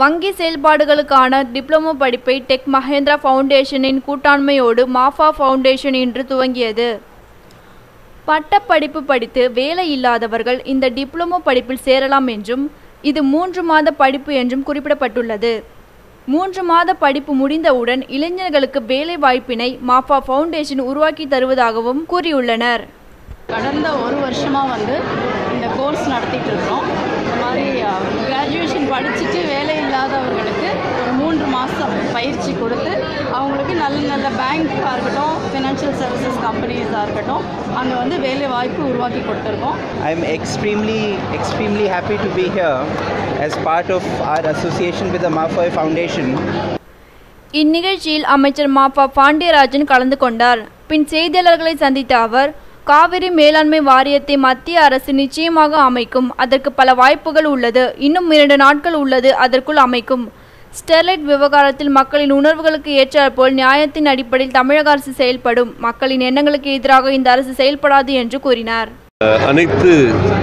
வங்கி செயல்பாடுகளுக்கான டிப்ளமோ படிப்பை டெக் மஹேந்திரா ஃபவுண்டேஷனின் கூட்டாண்மையோடு மாஃபா ஃபவுண்டேஷன் இன்று துவங்கியது. பட்டப்படிப்பு படித்து வேலை இல்லாதவர்கள் இந்த டிப்ளமோ படிப்பில் சேரலாம் என்றும் இது மூன்று மாத படிப்பு என்றும் குறிப்பிடப்பட்டுள்ளது. மூன்று மாத படிப்பு முடிந்தவுடன் இளைஞர்களுக்கு வேலை வாய்ப்பினை மாஃபா ஃபவுண்டேஷன் உருவாக்கி தருவதாகவும் கூறியுள்ளனர். கடந்த ஒரு வருஷமாக வந்து கோர்ஸ் நடத்திட்டு இருக்கிறோம் இந்த மாதிரி கிராஜுவேஷன் படிச்சுட்டு வேலை இல்லாதவர்களுக்கு ஒரு மூன்று மாதம் பயிற்சி கொடுத்து அவங்களுக்கு நல்ல நல்ல பேங்க்காக இருக்கட்டும் ஃபினான்ஷியல் சர்வீசஸ் கம்பெனிஸாக இருக்கட்டும் அங்கே வந்து வேலை வாய்ப்பு உருவாக்கி கொடுத்துருக்கோம். I'm extremely, extremely happy to be here as part of our association with the Malfoy Foundation. இந்நிகழ்ச்சியில் அமைச்சர் மாஃபா பாண்டியராஜன் கலந்து கொண்டார். பின் செய்தியாளர்களை சந்தித்த அவர் காவிரி மேலாண்மை வாரியத்தை மத்திய அரசு நிச்சயமாக அமைக்கும். அதற்கு பல வாய்ப்புகள் உள்ளது. இன்னும் இரண்டு நாட்கள் உள்ளது அதற்குள் அமைக்கும். ஸ்டெர்லைட் விவகாரத்தில் மக்களின் உணர்வுகளுக்கு ஏற்றாற்போல் நியாயத்தின் அடிப்படையில் தமிழக அரசு செயல்படும். மக்களின் எண்ணங்களுக்கு எதிராக இந்த அரசு செயல்படாது என்று கூறினார். அனைத்து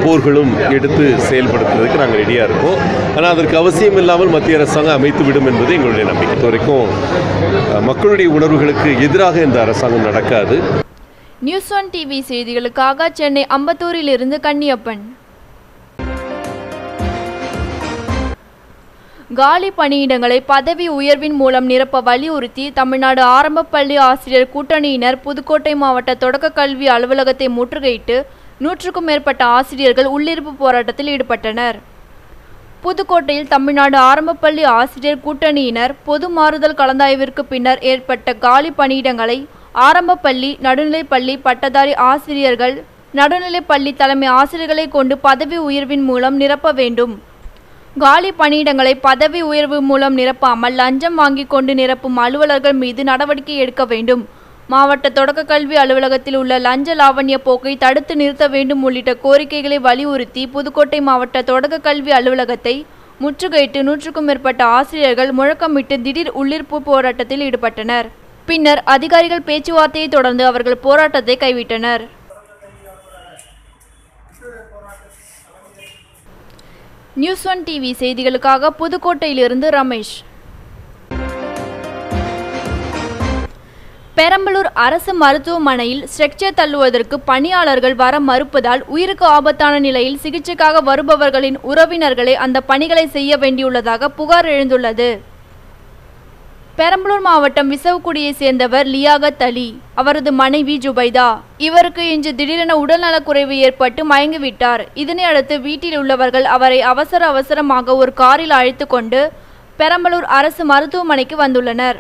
போர்களும் எடுத்து செயல்படுத்துறதுக்கு நாங்கள் ரெடியாக இருக்கோம். ஆனால் அதற்கு அவசியம் இல்லாமல் மத்திய அரசாங்கம் அமைத்து விடும் என்பது எங்களுடைய நம்பிக்கை. வரைக்கும் மக்களுடைய உணர்வுகளுக்கு எதிராக இந்த அரசாங்கம் நடக்காது. நியூஸ் ஒன் டிவி செய்திகளுக்காக சென்னை அம்பத்தூரிலிருந்து கன்னியப்பன். காலி பணியிடங்களை பதவி உயர்வின் மூலம் நிரப்ப வலியுறுத்தி தமிழ்நாடு ஆரம்ப பள்ளி ஆசிரியர் கூட்டணியினர் புதுக்கோட்டை மாவட்ட தொடக்க கல்வி அலுவலகத்தை முற்றுகையிட்டு நூற்றுக்கும் மேற்பட்ட ஆசிரியர்கள் உள்ளிருப்பு போராட்டத்தில் ஈடுபட்டனர். புதுக்கோட்டையில் தமிழ்நாடு ஆரம்பப்பள்ளி ஆசிரியர் கூட்டணியினர் பொது மாறுதல் கலந்தாய்விற்கு பின்னர் ஏற்பட்ட காலி பணியிடங்களை ஆரம்பப்பள்ளி நடுநிலைப்பள்ளி பட்டதாரி ஆசிரியர்கள் நடுநிலைப்பள்ளி தலைமை ஆசிரியர்களை கொண்டு பதவி உயர்வின் மூலம் நிரப்ப வேண்டும். காலி பணியிடங்களை பதவி உயர்வு மூலம் நிரப்பாமல் லஞ்சம் வாங்கி கொண்டு நிரப்பும் அலுவலர்கள் மீது நடவடிக்கை எடுக்க வேண்டும். மாவட்ட தொடக்க கல்வி அலுவலகத்தில் உள்ள லஞ்ச லாவண்ய போக்கை தடுத்து நிறுத்த வேண்டும் உள்ளிட்ட கோரிக்கைகளை வலியுறுத்தி புதுக்கோட்டை மாவட்ட தொடக்க கல்வி அலுவலகத்தை முற்றுகையிட்டு நூற்றுக்கும் மேற்பட்ட ஆசிரியர்கள் முழக்கமிட்டு திடீர் உள்ளிருப்பு போராட்டத்தில் ஈடுபட்டனர். பின்னர் அதிகாரிகள் பேச்சுவார்த்தையை தொடர்ந்து அவர்கள் போராட்டத்தை கைவிட்டனர். நியூஸ் ஒன் டிவி செய்திகளுக்காக புதுக்கோட்டையிலிருந்து ரமேஷ். பெரம்பலூர் அரசு மருத்துவமனையில் ஸ்ட்ரெக்சர் தள்ளுவதற்கு பணியாளர்கள் வர மறுப்பதால் உயிருக்கு ஆபத்தான நிலையில் சிகிச்சைக்காக வருபவர்களின் உறவினர்களை அந்த பணிகளை செய்ய வேண்டியுள்ளதாக புகார் எழுந்துள்ளது. பெரம்பலூர் மாவட்டம் விசவக்குடியை சேர்ந்தவர் லியாகத் அலி அவரது மனைவி ஜுபைதா. இவருக்கு இன்று திடீரென உடல்நலக்குறைவு ஏற்பட்டு மயங்கிவிட்டார். இதனை அடுத்து வீட்டில் உள்ளவர்கள் அவரை அவசர அவசரமாக ஒரு காரில் அழைத்து கொண்டு பெரம்பலூர் அரசு மருத்துவமனைக்கு வந்துள்ளனர்.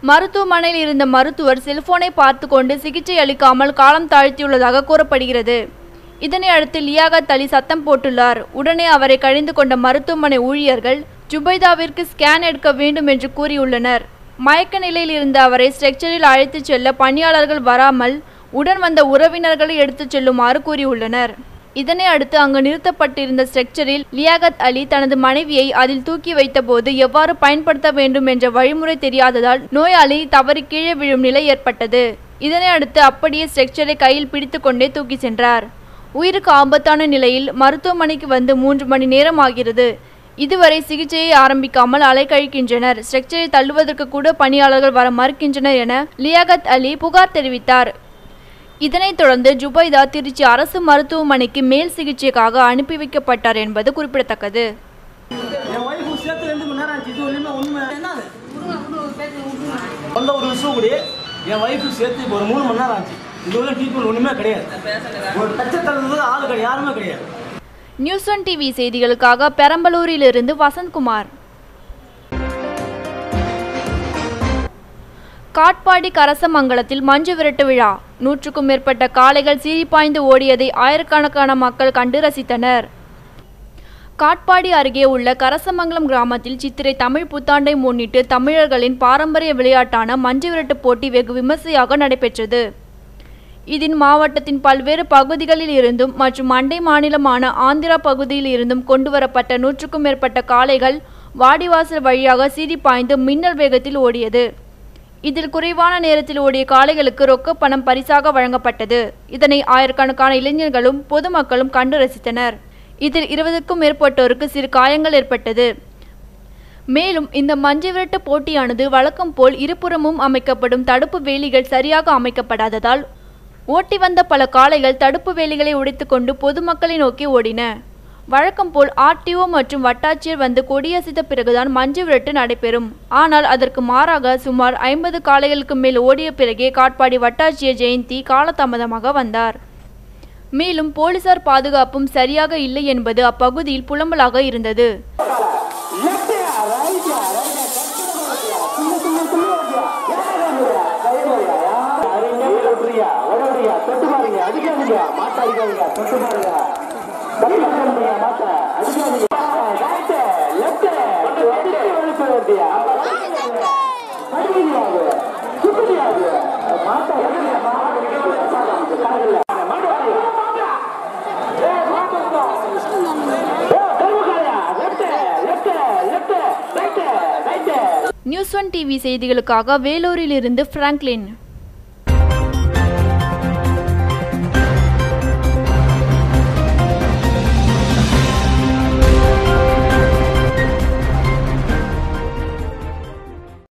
மருத்துவமனையில் இருந்த மருத்துவர் செல்போனை பார்த்து கொண்டு சிகிச்சை அளிக்காமல் காலம் தாழ்த்தியுள்ளதாக கூறப்படுகிறது. இதனை அடுத்து லியாகத் அலி சத்தம் போட்டுள்ளார். உடனே அவரை கழிந்து கொண்ட மருத்துவமனை ஊழியர்கள் ஜுபைதாவிற்கு ஸ்கேன் எடுக்க வேண்டும் என்று கூறியுள்ளனர். மயக்க நிலையில் இருந்த அவரை ஸ்ட்ரெக்சரில் அழைத்துச் செல்ல பணியாளர்கள் வராமல் உடன் வந்த உறவினர்களை எடுத்துச் செல்லுமாறு கூறியுள்ளனர். இதனை அடுத்து அங்கு நிறுத்தப்பட்டிருந்த ஸ்ட்ரக்சரில் லியாகத் அலி தனது மனைவியை அதில் தூக்கி வைத்தபோது எவ்வாறு பயன்படுத்த வேண்டும் என்ற வழிமுறை தெரியாததால் நோயாளி தவறி கீழே விழும் நிலை ஏற்பட்டது. இதனை அடுத்து அப்படியே ஸ்ட்ரெக்சரை கையில் பிடித்துக்கொண்டே தூக்கி சென்றார். உயிருக்கு ஆபத்தான நிலையில் மருத்துவமனைக்கு வந்து மூன்று மணி நேரம் ஆகிறது. இதுவரை சிகிச்சையை ஆரம்பிக்காமல் அலைக்கழிக்கின்றனர் ஸ்ட்ரெக்சரை தள்ளுவதற்கு கூட பணியாளர்கள் வர மறுக்கின்றனர் என லியாகத் அலி புகார் தெரிவித்தார். இதனைத் தொடர்ந்து ஜுபைதா திருச்சி அரசு மருத்துவமனைக்கு மேல் சிகிச்சைக்காக அனுப்பி வைக்கப்பட்டார் என்பது குறிப்பிடத்தக்கது. என் ஒரு விஷயம் கூட என் ஒய்ஃபு சேர்த்து இப்போ ஒரு மூணு மணி நேரம் ஆச்சு. இது உள்ள ட்ரீட்மெண்ட் ஒன்றுமே கிடையாது. ஒரு டச்சை தள்ளுறது ஆள் கிடையாது யாருமே கிடையாது. நியூஸ் ஒன் டிவி செய்திகளுக்காக பெரம்பலூரிலிருந்து வசந்த்குமார். காட்பாடி கரசமங்கலத்தில் மஞ்சு விரட்டு விழா. நூற்றுக்கும் மேற்பட்ட காளைகள் சீரிப்பாய்ந்து ஓடியதை ஆயிரக்கணக்கான மக்கள் கண்டு ரசித்தனர். காட்பாடி அருகே உள்ள கரசமங்கலம் கிராமத்தில் சித்திரை தமிழ் புத்தாண்டை முன்னிட்டு தமிழர்களின் பாரம்பரிய விளையாட்டான மஞ்சு விரட்டு போட்டி வெகு விமர்சையாக நடைபெற்றது. இதில் மாவட்டத்தின் பல்வேறு பகுதிகளில் இருந்தும் மற்றும் அண்டை மாநிலமான ஆந்திரா பகுதியில் இருந்தும் கொண்டுவரப்பட்ட நூற்றுக்கும் மேற்பட்ட காளைகள் வாடிவாசல் வழியாக சீறி பாய்ந்து மின்னல் வேகத்தில் ஓடியது. இதில் குறைவான நேரத்தில் ஓடிய காளைகளுக்கு ரொக்க பணம் பரிசாக வழங்கப்பட்டது. இதனை ஆயிரக்கணக்கான இளைஞர்களும் பொதுமக்களும் கண்டு ரசித்தனர். இதில் இருபதுக்கும் மேற்பட்டோருக்கு சிறு காயங்கள் ஏற்பட்டது. மேலும் இந்த மஞ்சு விரட்டு போட்டியானது வழக்கம் போல் இருபுறமும் அமைக்கப்படும் தடுப்பு வேலிகள் சரியாக அமைக்கப்படாததால் ஓட்டி வந்த பல காளைகள் தடுப்பு வேலிகளை உடைத்துக்கொண்டு பொதுமக்களை நோக்கி ஓடின. வழக்கம் போல் ஆர்டிஓ மற்றும் வட்டாட்சியர் வந்து கொடியசைத்த பிறகுதான் மஞ்சு விரட்டு நடைபெறும். ஆனால் அதற்கு மாறாக சுமார் ஐம்பது காளைகளுக்கு மேல் ஓடிய பிறகே காட்பாடி வட்டாட்சியர் ஜெயந்தி காலதாமதமாக வந்தார். மேலும் போலீசார் பாதுகாப்பும் சரியாக இல்லை என்பது அப்பகுதியில் புலம்பலாக இருந்தது. நியூஸ் ஒன் டிவி செய்திகளுக்காக வேலூரிலிருந்து பிராங்க்லின்.